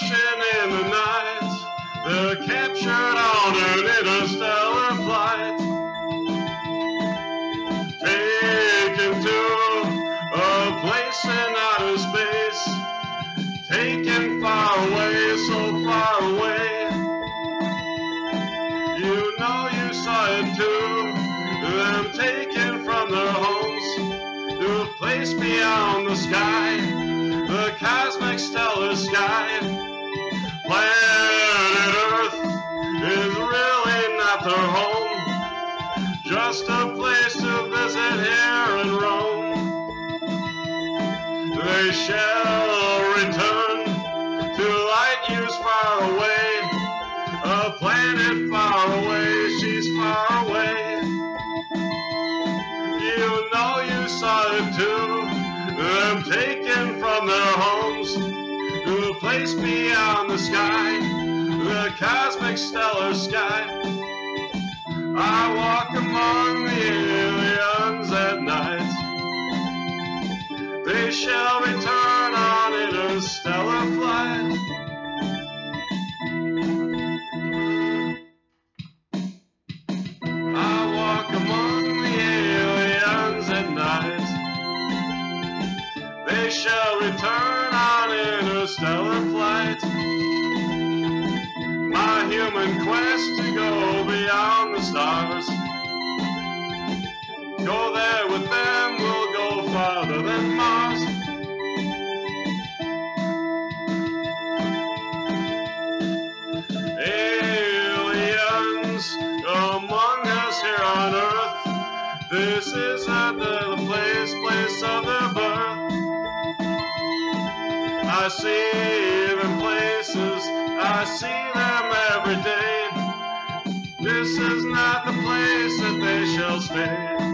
in the night. They're captured on an interstellar flight. Taken to a place in outer space. Taken far away, so far away. You know you saw it too. Them taken from their homes to a place beyond the sky, the cosmic stellar sky. Just a place to visit here in Rome. They shall return to light years far away, a planet far away, she's far away. You know you saw it too, them taken from their homes to a place beyond the sky, the cosmic stellar sky. I walk among the aliens at night. They shall return on interstellar flight. They shall return on interstellar flight. My human quest to go beyond stars. Go there with them, we'll go farther than Mars. Aliens among us here on earth. This is not the place, place of their birth. I see them places, I see them every day. This is not the place that they shall stay.